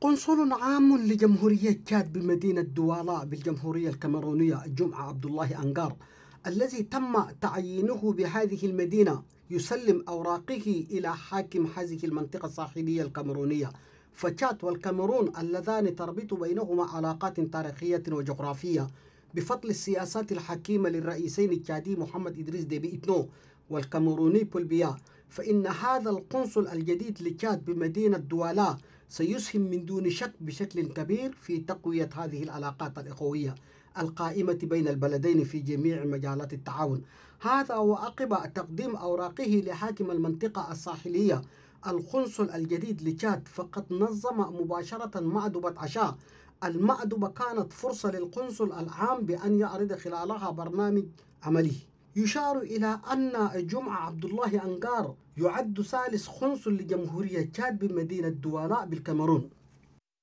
قنصل عام لجمهورية تشاد بمدينة دوالاء بالجمهورية الكاميرونية الجمعة عبد الله أنقار الذي تم تعيينه بهذه المدينة يسلم أوراقه إلى حاكم هذه المنطقة الساحلية الكاميرونية. فتشاد والكاميرون اللذان تربط بينهما علاقات تاريخية وجغرافية بفضل السياسات الحكيمة للرئيسين التشادي محمد إدريس ديبي إتنو والكاميروني بولبيا. فإن هذا القنصل الجديد لتشاد بمدينة دوالاء سيسهم من دون شك بشكل كبير في تقوية هذه العلاقات الإخوية القائمة بين البلدين في جميع مجالات التعاون. هذا وعقب تقديم أوراقه لحاكم المنطقة الساحلية القنصل الجديد لتشاد فقد نظم مباشرة مأدبة عشاء. المأدبة كانت فرصة للقنصل العام بأن يعرض خلالها برنامج عمله يشار إلى أن جمعة عبد الله أنقار يعد ثالث قنصل لجمهورية تشاد بمدينة دوالاء بالكاميرون.